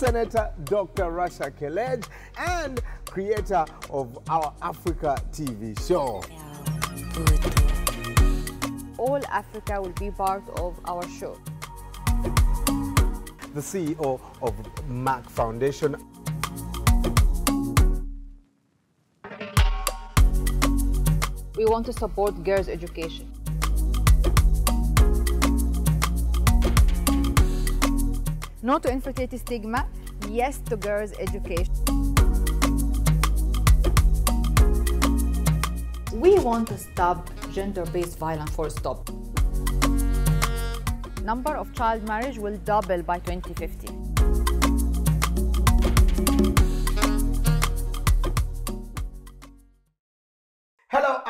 Senator Dr. Rasha Kelej and creator of our Africa TV show. All Africa will be part of our show. The CEO of Merck Foundation. We want to support girls' education. No to infertility stigma, yes to girls' education. We want to stop gender-based violence for a stop. Number of child marriage will double by 2050.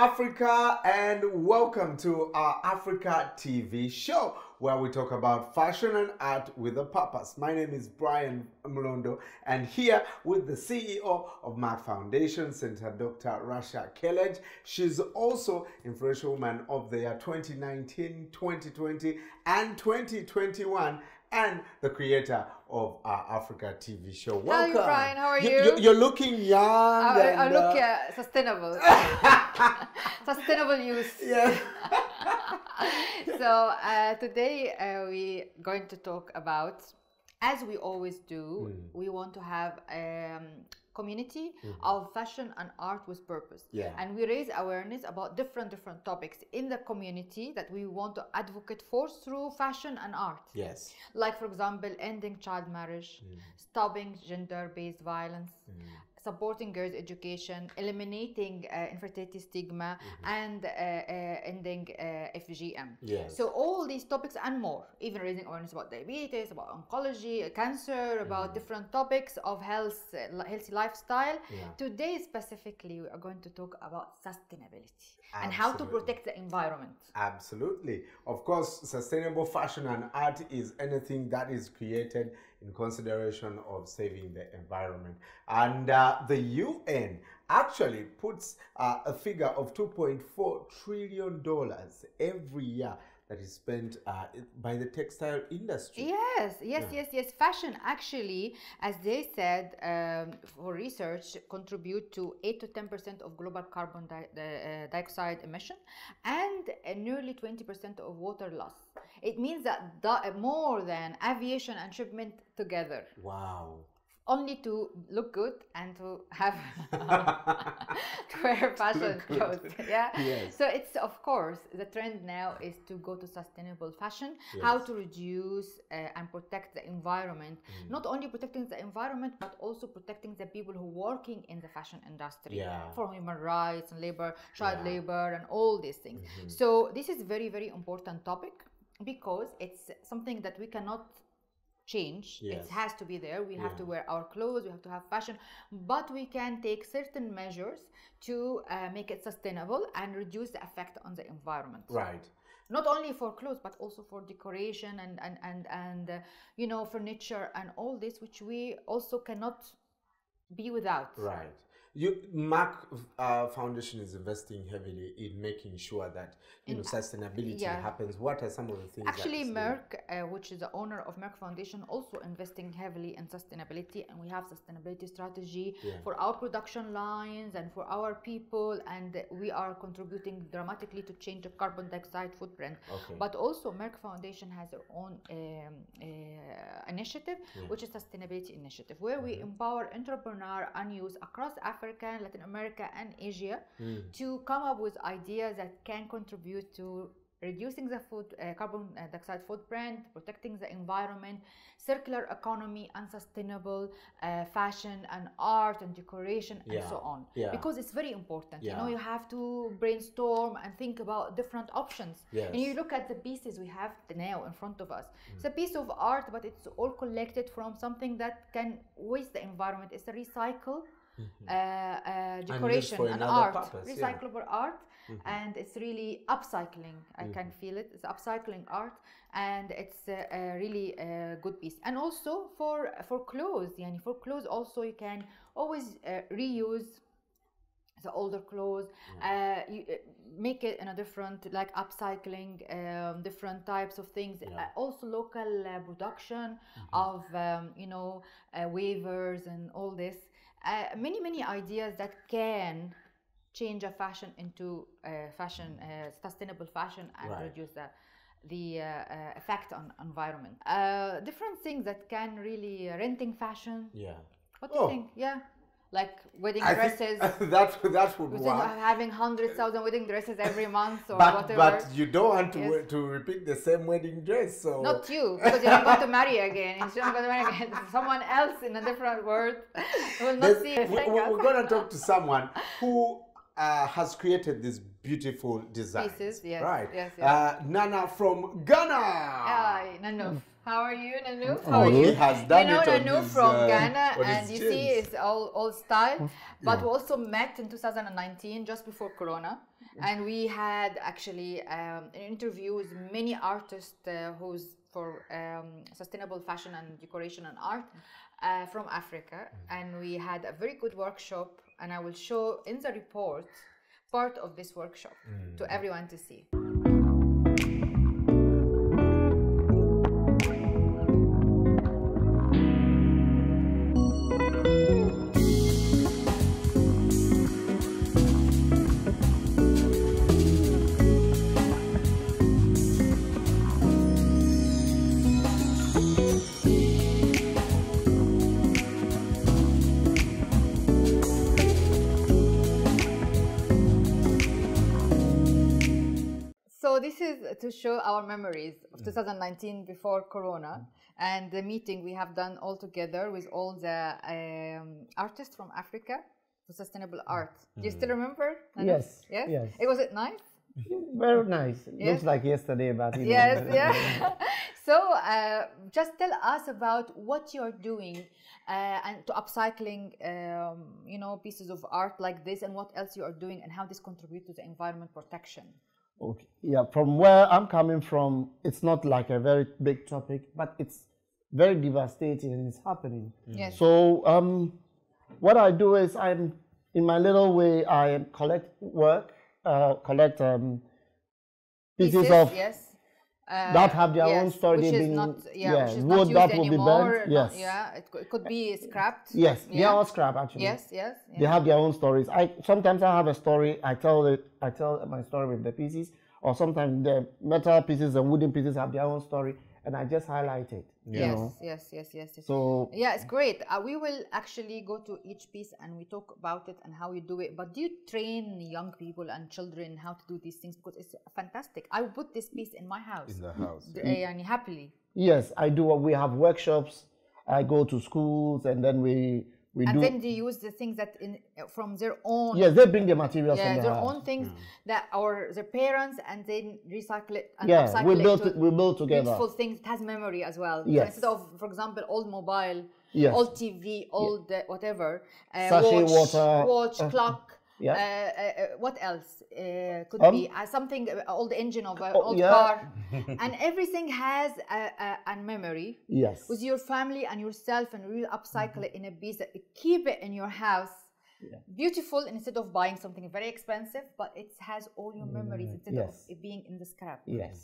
Africa, and welcome to our Africa TV show where we talk about fashion and art with a purpose. My name is Brian Mulondo, and here with the CEO of Merck Foundation Center, Dr. Rasha Kelej. She's also Influential Woman of the year 2019, 2020, and 2021 and the creator of our Africa TV show. Welcome. Hi, Brian. How are You- you? You're looking young. I, I look uh, uh, sustainable. sustainable use. yeah. so uh, today uh, we're going to talk about as we always do we want to have um, community mm-hmm. of fashion and art with purpose Yeah. and we raise awareness about different different topics in the community that we want to advocate for through fashion and art. Yes. like for example ending child marriage mm. stopping gender-based violence mm. Supporting girls education eliminating uh, infertility stigma and uh, uh, ending uh, fgm Yes. so all these topics and more even raising awareness about diabetes about oncology cancer about different topics of health uh, healthy lifestyle Yeah. today specifically we are going to talk about sustainability and how to protect the environment Absolutely. Of course, sustainable fashion and art is anything that is created in consideration of saving the environment. And uh, the UN actually puts uh, a figure of $2.4 trillion every year that is spent uh, by the textile industry. Yes, yes, yes, yes. Fashion actually, as they said, um, for research, contribute to eight to ten percent of global carbon di- uh, dioxide emission, and uh, nearly twenty percent of water loss. It means that the, more than aviation and shipment together, Wow. only to look good and to have wear fashion clothes. Yeah. Yes. So it's of course the trend now is to go to sustainable fashion, how to reduce uh, and protect the environment. Mm. Not only protecting the environment, but also protecting the people who are working in the fashion industry Yeah. for human rights and labor, child Yeah. labor, and all these things. Mhm. So this is very very important topic because it's something that we cannot change. Yes. it has to be there. We have to wear our clothes. We have to have fashion. But we can take certain measures to uh, make it sustainable and reduce the effect on the environment. Right. not only for clothes but also for decoration and and and, and uh, you know furniture and all this which we also cannot be without. Right. You, Merck uh, Foundation is investing heavily in making sure that you know sustainability yeah. happens. What are some of the things? Actually? Merck, uh, which is the owner of Merck Foundation, also investing heavily in sustainability, and we have sustainability strategy Yeah. for our production lines and for our people, and we are contributing dramatically to change the carbon dioxide footprint. Okay. But also, Merck Foundation has their own um, uh, initiative, which is sustainability initiative, where Mm-hmm. we empower entrepreneur and youth across Africa, Latin America, and Asia Mm. to come up with ideas that can contribute to reducing the food, uh, carbon dioxide footprint, protecting the environment, circular economy, and sustainable uh, fashion and art and decoration and so on. yeah. Because it's very important. You know, you have to brainstorm and think about different options. Yes. And you look at the pieces we have now in front of us. It's a piece of art, but it's all collected from something that can waste the environment. It's a recycle. Uh, uh, decoration for and, art, purpose, yeah. recyclable art, and it's really upcycling. I can feel it. It's upcycling art, and it's a, a really a good piece. And also for for clothes, yani for clothes also you can always uh, reuse the older clothes uh, you, uh, make it in a different like upcycling um, different types of things Yeah. uh, also local uh, production of um, you know uh, waivers and all this uh, many many ideas that can change a fashion into uh, fashion uh, sustainable fashion and Right. reduce the the uh, uh, effect on environment uh, different things that can really uh, renting fashion Yeah. what do you Oh. think yeah like wedding I dresses think that that would work. having hundred thousand wedding dresses every month or But whatever. but you don't want to Yes. to repeat the same wedding dress. So not you, because you're not going to marry again. You're not going to marry again. Someone else in a different world will not There's- see. We, we're gonna talk to someone who uh, has created this beautiful design. Pieces, yes, Right. yes, yes. Uh, Nana from Ghana. Hi, Nanouf. How are you, Nanouf? Oh, How are he you? has done you know his, from uh, Ghana, and you see it's all, all style. But we also met in 2019, just before Corona, and we had actually um, an interview with many artists uh, who's for um, sustainable fashion and decoration and art uh, from Africa, and we had a very good workshop, and I will show in the report part of this workshop to everyone to see. So this is to show our memories of 2019 before Corona and the meeting we have done all together with all the um, artists from Africa for sustainable art. Do you still remember? Nanu? Yes, Yes. yes. It was it nice? Very nice. Yes. Looks like yesterday, but you know, Yes. but- Yeah. so uh, just tell us about what you're doing. Uh, and to upcycling, um, you know, pieces of art like this, and what else you are doing, and how this contributes to the environment protection. Okay. Yeah, from where I'm coming from, it's not like a very big topic, but it's very devastating and it's happening. Yes. So, um, what I do is I'm in my little way. I collect work, uh, collect um, pieces, of yes. Uh, that have their own story, Which they've is been- not, yeah, yeah, which is wood not that will be anymore. burnt, not- yes. yeah, it, it could be scrapped. yes, they yeah. are all scrap actually. Yes, yes. They have their own stories. I sometimes I have a story. I tell it. I tell my story with the pieces, or sometimes the metal pieces and wooden pieces have their own story, and I just highlight it. You Yes, know. yes, yes, yes, yes. So yeah, it's great. Uh, we will actually go to each piece and we talk about it and how you do it. But do you train young people and children how to do these things? Because it's fantastic. I would put this piece in my house. In the house. D- uh, yani happily. yes, I do. We have workshops. I go to schools, and then we we And do. then they use the things that in from their own yes, they bring the materials yeah, from the their house. own things that or their parents and then recycle it and Yeah, upcycle we it built to it- we built together. beautiful things it has memory as well so Yes. instead of for example old mobile Yes. old tv old uh, whatever uh, Sachet watch, water, watch uh, clock yeah. uh, uh, uh, what else uh, could Um, be uh, something uh, old engine of an Oh, old yeah. car and everything has a, a, a memory Yes. with your family and yourself and really upcycle it in a piece keep it in your house beautiful instead of buying something very expensive but it has all your memories instead yes. of it being in the scrap Yes.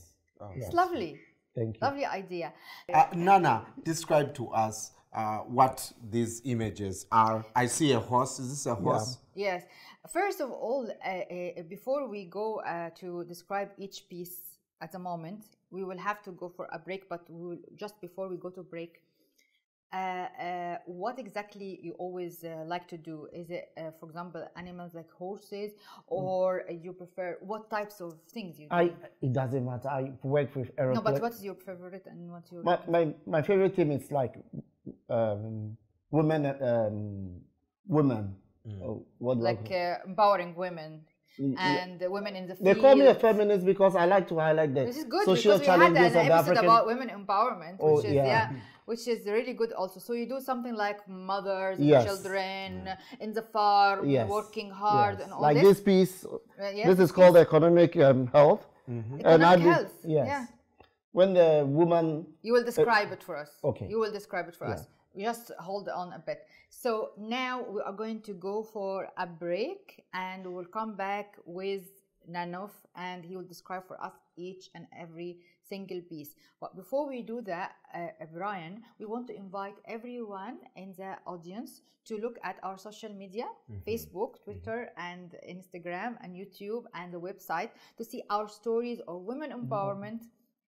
it's lovely Thank you. lovely idea Uh, Nana, describe to us uh, what these images are. I see a horse. Is this a horse? yes first of all uh, uh, before we go uh, to describe each piece at the moment we will have to go for a break but we will, just before we go to break uh, uh, what exactly you always uh, like to do? Is it, uh, for example, animals like horses, or uh, you prefer what types of things you do? I. It doesn't matter. I work with no, but what is your favorite and what's your my, my my favorite team is like um, women um, women Oh, what like uh, empowering women Mm, yeah. and uh, women in the field. they call me a feminist because I like to highlight the This is good social because we had challenges an of the episode African. about women empowerment, Oh, which is yeah. yeah. which is really good also. So you do something like mothers, and Yes. children in the farm, yes, working hard, yes. and all like this. this piece. Uh, yes, this this is called economic um, health. And I Economic did- health. Yes. Yeah. when the woman You will describe it for us. okay. You will describe it for us. Just hold on a bit. So now we are going to go for a break and we'll come back with Nanof and he will describe for us each and every single piece. But before we do that, uh, uh, Brian, we want to invite everyone in the audience to look at our social media Facebook, Twitter, and Instagram, and YouTube, and the website to see our stories of women empowerment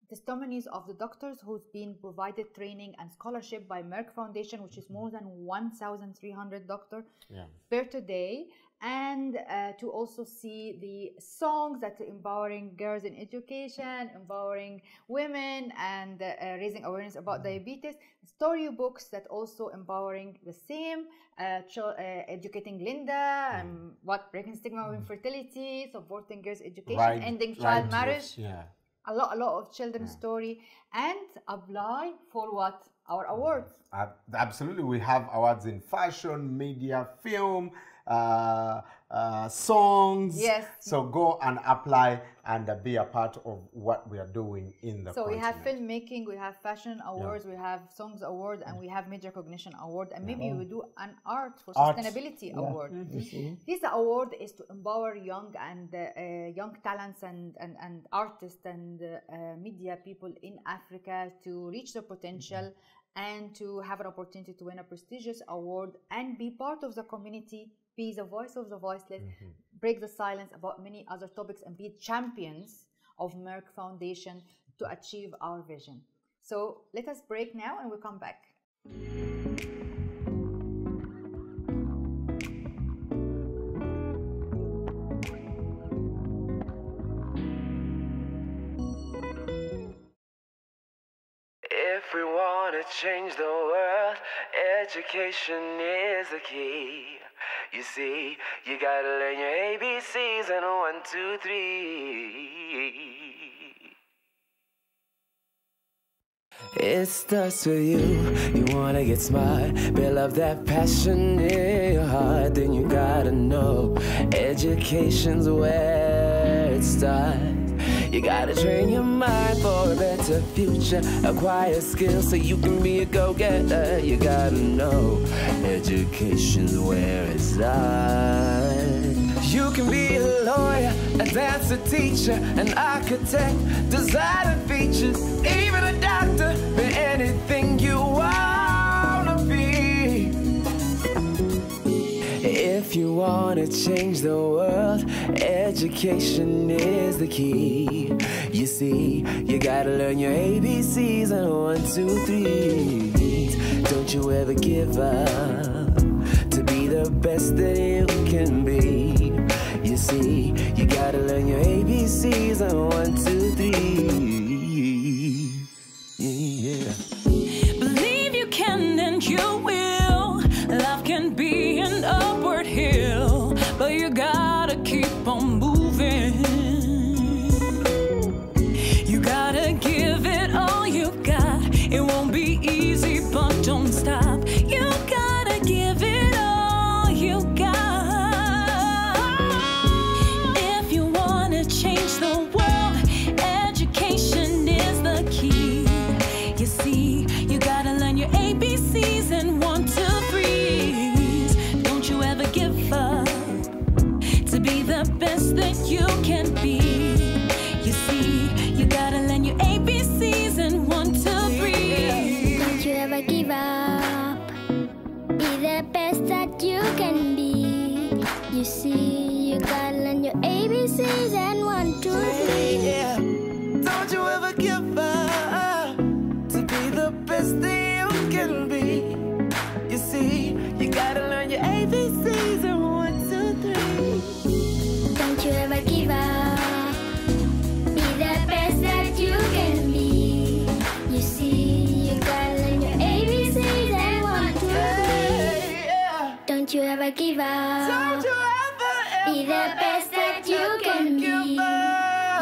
testimonies of the doctors who's been provided training and scholarship by Merck Foundation, which is more than 1,300 doctors Yeah. per today, and uh, to also see the songs that are empowering girls in education, empowering women, and uh, raising awareness about diabetes. Storybooks that also empowering the same, uh, uh, educating Linda, and what breaking stigma of infertility, supporting girls' education, Right- ending child to marriage this, Yeah. A lot, a lot of children's story, and apply for what our awards. Uh, absolutely. We have awards in fashion, media, film, uh, uh, songs. Yes. So go and apply and uh, be a part of what we are doing in the So we have filmmaking, we have fashion awards, we have songs award, and we have major recognition award, and maybe we do an art for Art. sustainability award. you see This award is to empower young and uh, young talents and, and, and artists and uh, media people in Africa to reach their potential and to have an opportunity to win a prestigious award and be part of the community, be the voice of the voiceless, mm-hmm. break the silence about many other topics, and be champions of Merck Foundation to achieve our vision. So let us break now and we'll come back. If we want to change the world, education is the key. You see, you gotta learn your ABCs and one, two, three. It starts with you. You wanna get smart, build up that passion in your heart. Then you gotta know education's where it starts. You gotta train your mind for a better future. Acquire skills so you can be a go getter. You gotta know education's where it's at. You can be a lawyer, a dancer, teacher, an architect, designer features, even a wanna change the world, education is the key. You see, you gotta learn your ABCs and one, two, three. Don't you ever give up to be the best that you can be. You see, you gotta learn your ABCs and one, two, You gotta ever give up. Don't you ever, ever, Be the best that you can be. give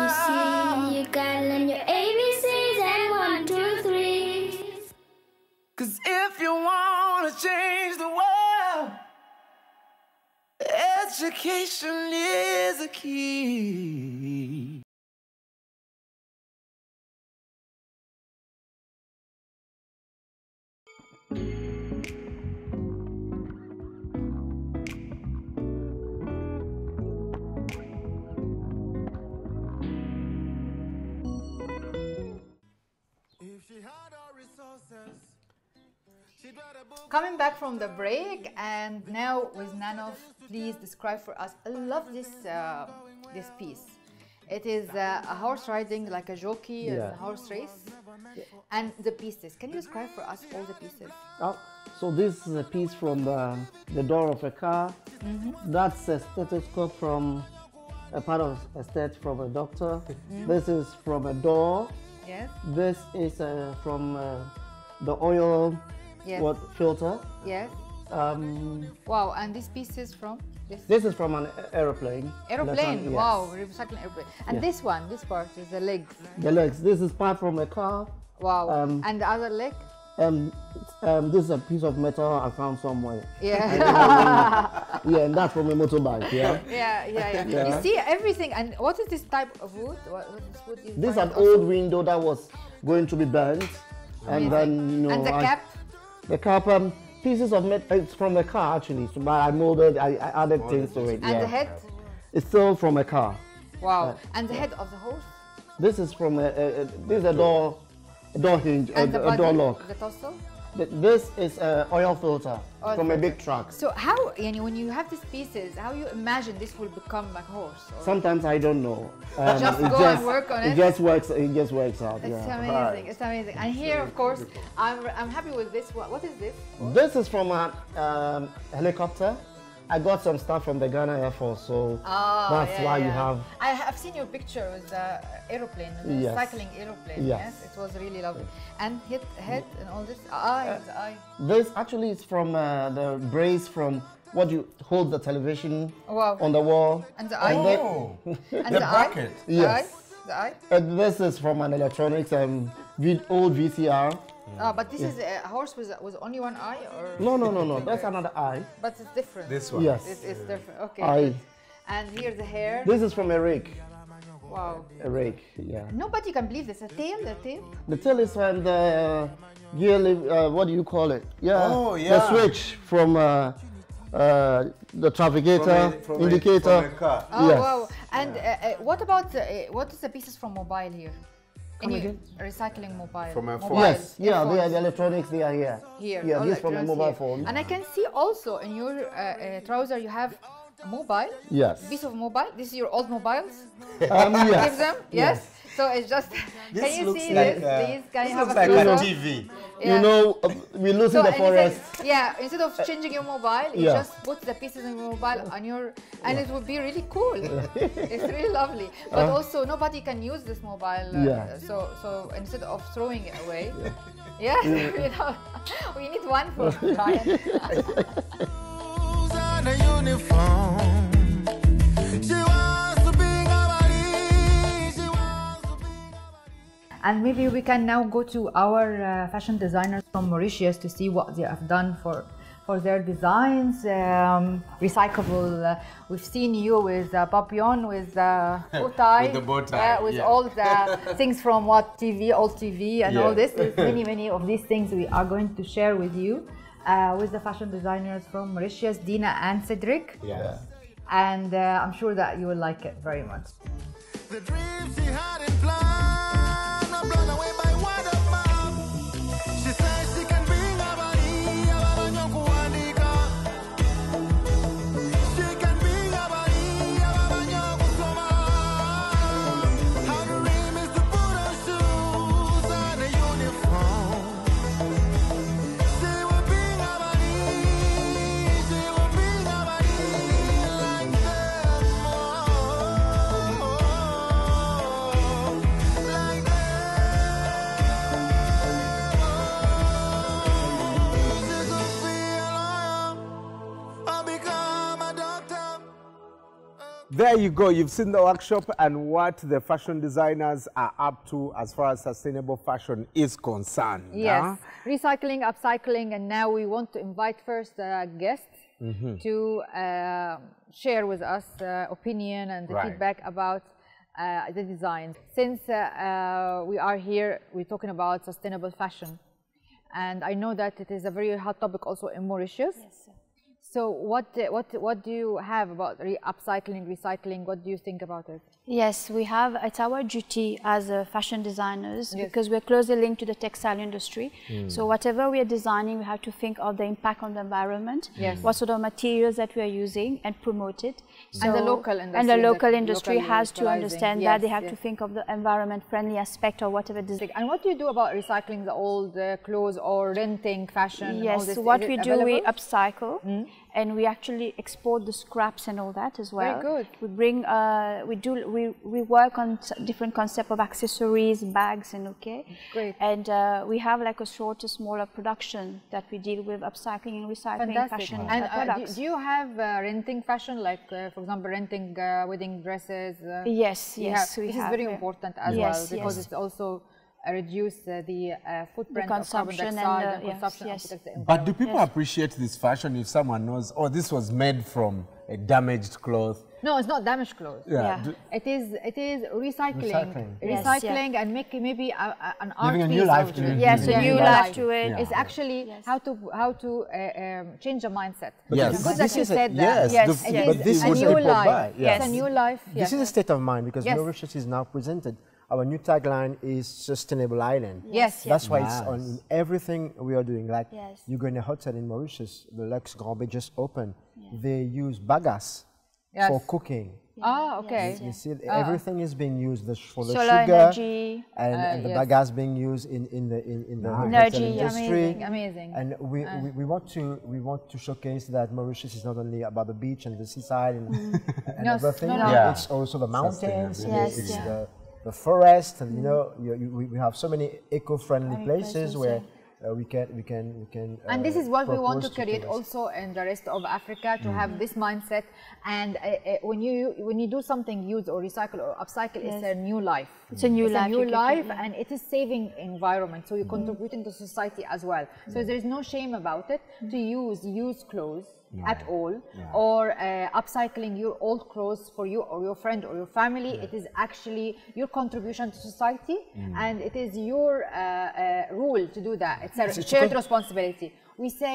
You see, you gotta learn your ABCs and one, two, three. Cause if you wanna change the world, education is a key. Coming back from the break, and now with Nanof, please describe for us. I love this uh, this piece. It is uh, a horse riding like a jockey, Yeah. a horse race, and the pieces. Can you describe for us all the pieces? Oh, so this is a piece from the, the door of a car. That's a stethoscope from a part of a stat from a doctor. This is from a door. Yes, This is uh, from uh, the oil Yes. what filter. yes. Um, Wow, and these pieces from this this is from an aeroplane. aeroplane. Yes. Wow, recycling airplane. And Yeah. this one, this part is the legs. The legs. This is part from a car. Wow, Um, and the other leg. Um, um, this is a piece of metal I found somewhere. Yeah. Yeah, and that's from a motorbike. Yeah. Yeah, yeah, yeah, Yeah. You see everything. And what is this type of wood? What, what is wood? This is an old window that was going to be burnt, and then you know. and the I- cap. The cap, um, pieces of metal. It's from a car actually. So, but I molded. I, I added things to it. And yeah. the head. It's still from a car. Wow. and the head of the horse. This is from a, a, a this is a door, a door hinge, a, And the a door lock. The torso. Th- This is an oil filter Oil from a big truck. So how, yani, when you have these pieces, how you imagine this will become a horse? Or Sometimes I don't know. Um, Just it go and work on it? It just works. It just works out. it's yeah. amazing. It's amazing. And here, of course, I'm, I'm happy with this one. What is this? This is from a um, helicopter. I got some stuff from the Ghana Air Force, so Oh, that's yeah, why you have. I have seen your picture with the aeroplane, the Yes. cycling aeroplane. Yes. Yes. it was really lovely. And hit, head and all this. Eye, the eye. This actually is from uh, the brace from what you hold the television Wow. on the wall. And the eye. Oh, and the the bracket. Eye. The Yes. eye. The eye. And this is from an electronics um, old VCR. Ah, but this is a horse with, with only one eye, or No, no, no, no. That's another eye. but it's different. this one. Yes. It's, it's different. Okay. Eye. And here the hair. This is from a rake. Wow. A rake, yeah. Nobody can believe this. A tail, a tail. The tail is from the gear, liv- uh, what do you call it? Yeah. Oh, yeah. The switch from uh, uh, the trafficator, From a- from a- indicator. from a car. Oh Yes. wow! And uh, uh, what about uh, what is the pieces from mobile here? Come Any again? recycling mobile? From a phone. mobile, Yes, yeah, they are the electronics, they are here. Here. Yeah, this from a mobile here. phone. And I can see also in your uh, uh, trouser you have a mobile. Yes. Piece of mobile. This is your old mobiles. Um, Give them. Yes. So it's just. This can you see like this? a, Please, can this you have looks a like a? TV. Yeah. You know, uh, we lose in the forest. instead- yeah, instead of changing your mobile, you Yeah. just put the pieces in your mobile on your, and it would be really cool. it's really lovely. But also, nobody can use this mobile. Uh, Yeah. So, so instead of throwing it away, yeah, you know, we need one for Brian. And maybe we can now go to our uh, fashion designers from Mauritius to see what they have done for for their designs. Um, recyclable. Uh, we've seen you with uh, papillon, with uh, bow tie, With the bow tie, yeah, with yeah. all the things from what TV, old TV, and all Yeah. this. There's many, many of these things we are going to share with you. Uh, with the fashion designers from Mauritius, Dina and Cedric, Yeah. and uh, I'm sure that you will like it very much. The dreams she There you go. You've seen the workshop and what the fashion designers are up to as far as sustainable fashion is concerned. Yes, huh? recycling, upcycling, and now we want to invite first a guest Mm-hmm. to uh, share with us uh, opinion and the Right. feedback about uh, the designs. Since uh, uh, we are here, we're talking about sustainable fashion. and I know that it is a very hot topic also in Mauritius. So what uh, what what do you have about re- upcycling, recycling? What do you think about it? Yes, we have. It's our duty as uh, fashion designers because we're closely linked to the textile industry. So whatever we are designing, we have to think of the impact on the environment. Yes. What sort of materials that we are using and promote it. And the So- local And industry the that- local industry locally has to utilizing. understand that they Yes, have to think of the environment-friendly aspect or whatever. Des- And what do you do about recycling the old uh, clothes or renting fashion? and all Yes, this? what Is we do, we available? upcycle and we actually export the scraps and all that as well. Very good. We bring, uh, we do, we, we work on different concept of accessories, bags, and okay. Great. And uh, we have like a shorter, smaller production that we deal with upcycling and recycling Fantastic. fashion And uh, do, products. do you have uh, renting fashion, like uh, for example, renting uh, wedding dresses? Uh, Yes, you yes, have- we this have, is very yeah. important as Yes, well because yes. it's also reduce uh, the uh, footprint consumption of and carbon dioxide the- and yes, consumption yes. and the But do people Yes. appreciate this fashion if someone knows, oh, this was made from a damaged cloth? No, it's not damaged clothes. Yeah. do- It is it is recycling, Recycling. Yes, recycling, and make maybe a, a, an art Giving a piece new life to of it. Yes, a Yeah, new yeah. life to it. It's actually Yes. how to how to uh, um, change the mindset. Yes. It's good that you is a- said that. yes, Yes, the- yes. but this is a was new a life. Yes. It's a new life. This is a state of mind because Yes. Mauritius is now presented. Our new tagline is sustainable island. Yes. yes. That's why it's on in everything we are doing. Like Yes. you go in a hotel in Mauritius, the Lux Grand Baie just opened. They use bagasse Yes. for cooking. Ah, okay. You see, everything is being used the, for the Solar sugar energy. and, Uh, and the yes. bagasse being used in, in the in, in the hotel Energy, industry. Amazing, amazing. And we, we, we want to we want to showcase that Mauritius is not only about the beach and the seaside and, and Yes, everything. no, no. Yeah. It's also the mountains. and Yes, it's yeah. the, the forest, and you know, you, you, we- we have so many eco-friendly places places, where uh, we can we can we can. and this uh, is what we want to propose create tourists. also in the rest of Africa to have this mindset. And uh, uh, when you when you do something use or recycle or upcycle, it's a new life. It's a new life a new life, and it is saving environment. So you're contributing to society as well. So there is no shame about it to use used clothes at all, or uh, upcycling your old clothes for you or your friend or your family. It is actually your contribution to society, and it is your uh, uh, rule to do that. It's a It's- it's shared con- responsibility. We say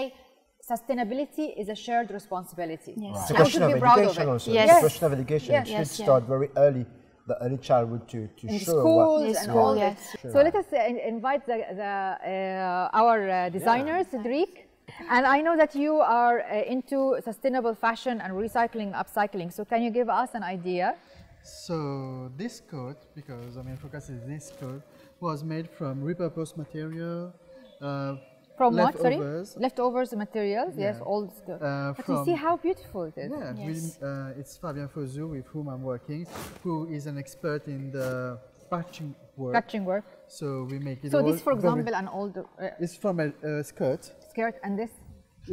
sustainability is a shared responsibility. Yes. It's a And we question should of be proud of education it. also. Yes. It's a question of education. Yes. It should Yes, yeah. start very early, the early childhood to, to in show schools what, Yes, and school, all yes. this. So let us uh, in- invite the, the, uh, our uh, designer, Cedric. And I know that you are uh, into sustainable fashion and recycling, upcycling. So can you give us an idea? So this coat, because I mean focus is this coat, was made from repurposed material. Uh, From what? Sorry, leftovers. leftovers materials. Yes, Yeah. old stuff. Uh, but you see how beautiful it is. Yeah, Yes. we, uh, it's Fabien Fozou with whom I'm working, who is an expert in the patching work. Patching work. So we make it So this, for example, an old uh, it's from a, a skirt. Skirt, and this,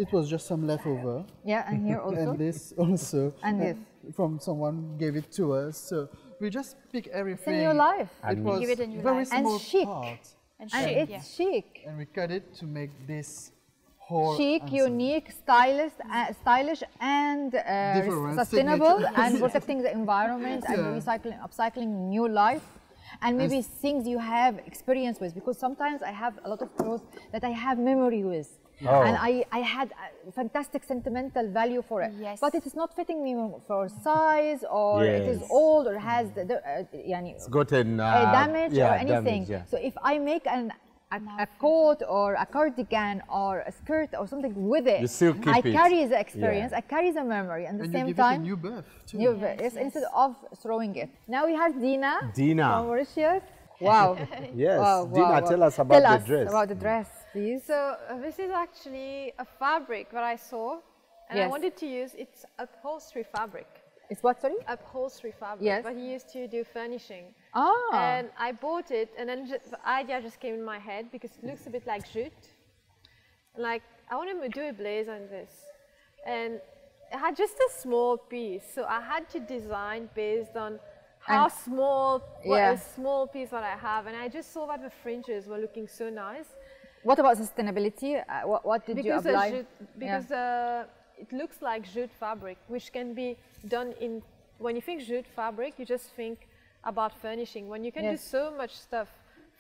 It was just some leftover. yeah, and here also. and this also. And this. From someone gave it to us. So we just pick It's everything. a new life, It was Give it a new very life. And small chic. part. And and chic, it's yeah. chic. And we cut it to make this whole chic, ensemble. unique, stylish, uh, stylish, and uh, sustainable, and protecting the environment and recycling, upcycling new life, and maybe things you have experience with. Because sometimes I have a lot of clothes that I have memory with. Oh. And I, I had a fantastic sentimental value for it. Yes. But it is not fitting me for size or it is old or has the, the uh, yani, It's gotten uh, uh, damage yeah, or anything. damage, yeah. So if I make an a, a coat or a cardigan or a skirt or something with it, You still keep I it. carry the experience, Yeah. I carry the memory, and at And the you same give time, it a new birth too. you yes, instead of throwing it. Now we have Dina. Dina. from Mauritius. Wow. Yes, wow, Dina, wow, wow. tell us about Tell the us dress. about the dress, please. So uh, this is actually a fabric that I saw, and Yes. I wanted to use it's upholstery fabric. It's what, sorry? Upholstery fabric. Yes. But he used to do furnishing. Ah. And I bought it, and then ju- the idea just came in my head because it looks a bit like jute. Like I want to do a blazer on this, and it had just a small piece, so I had to design based on how And- small, what Yeah. a small piece that I have, and I just saw that the fringes were looking so nice. What about sustainability? Uh, what, what did you because the apply? jute, Yeah. uh, it looks like jute fabric, which can be done in. When you think jute fabric, you just think about furnishing. When you can Yes. do so much stuff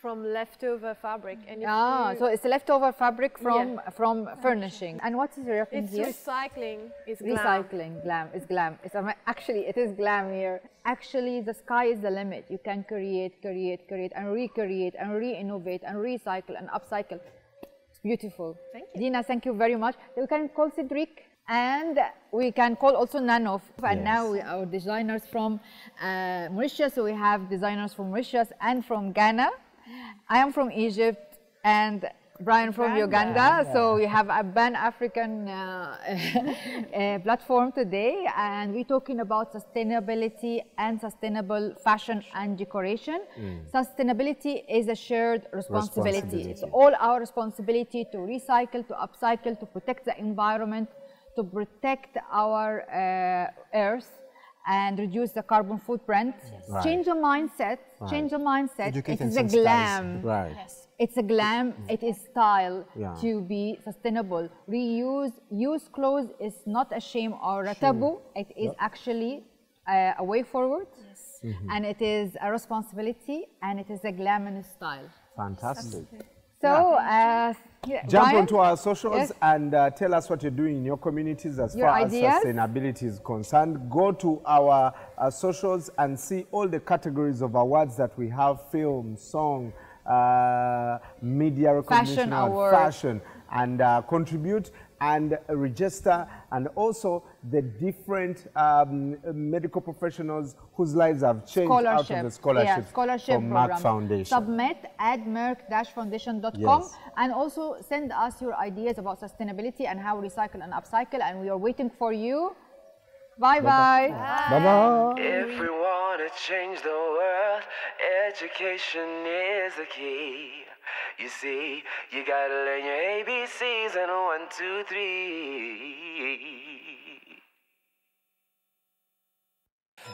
from leftover fabric. And Ah, you- so it's leftover fabric from Yeah. from furnishing. And what is your reference it's here? recycling. It's glam. Recycling, glam. It's glam. It's actually it is glam here. Actually, the sky is the limit. You can create, create, create, and recreate, and re-innovate, and recycle, and upcycle. It's beautiful. Thank you. Dina, thank you very much. We can call Cedric. And we can call also Nanof. And now we, our designers from uh, Mauritius. So we have designers from Mauritius and from Ghana. I am from Egypt and Brian from Uganda. So we have a Pan African uh, uh, platform today, and we're talking about sustainability and sustainable fashion and decoration. Sustainability is a shared responsibility. It's all our responsibility to recycle, to upcycle, to protect the environment, to protect our uh, earth and reduce the carbon footprint. Change the mindset. Change the mindset. Educate it a glam. Right. Yes. It's a glam. It is style Yeah. to be sustainable. Reuse, use clothes is not a shame or a taboo. It is actually uh, a way forward, Mm-hmm. and it is a responsibility, and it is a glamorous style. Fantastic. So, uh, yeah, Jump Brian? onto our socials Yes. and uh, tell us what you're doing in your communities as Your far ideas. as sustainability is concerned. Go to our uh, socials and see all the categories of awards that we have film, song, uh, media recognition, Fashion award. fashion, and uh, contribute and register, and also the different um, medical professionals whose lives have changed out of the scholarship, yeah, scholarship from program. Merck Foundation. Submit at merck-foundation.com Yes. and also send us your ideas about sustainability and how we recycle and upcycle. And we are waiting for you. Bye bye. Bye bye. If we want to change the world, education is the key. You see, you gotta learn your ABCs and one, two, three.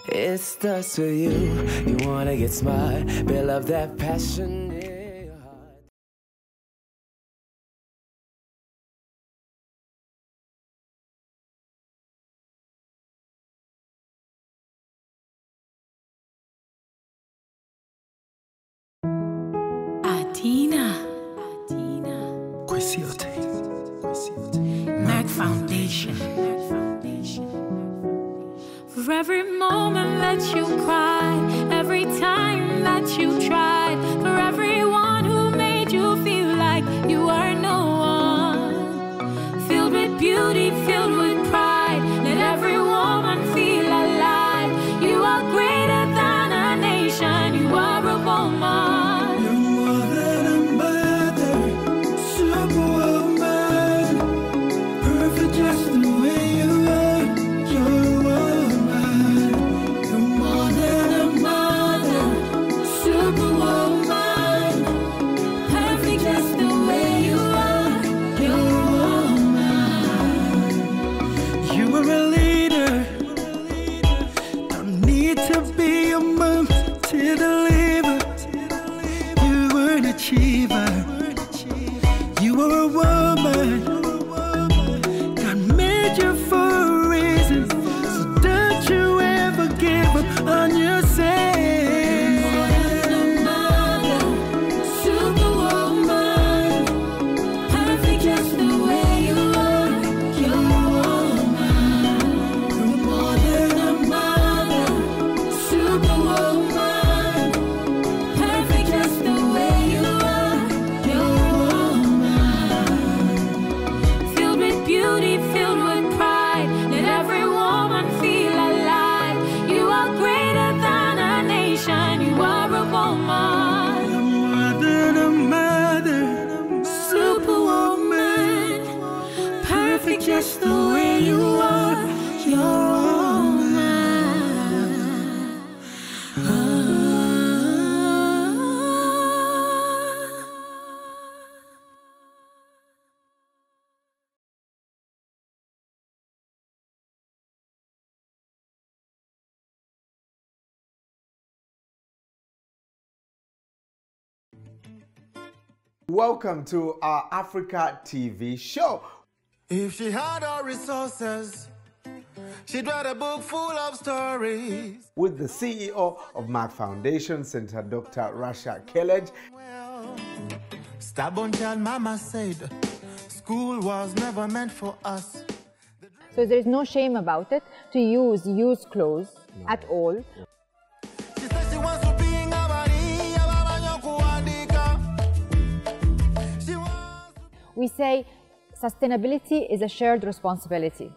It starts with you. You wanna get smart, build up that passion Welcome to our Africa TV show. If she had all resources, She'd write a book full of stories. With the CEO of Merck Foundation Center, Dr. Rasha Kelej, Well, stubborn child mama said, school was never meant for us. So there is no shame about it to use used clothes at all. She We say sustainability is a shared responsibility.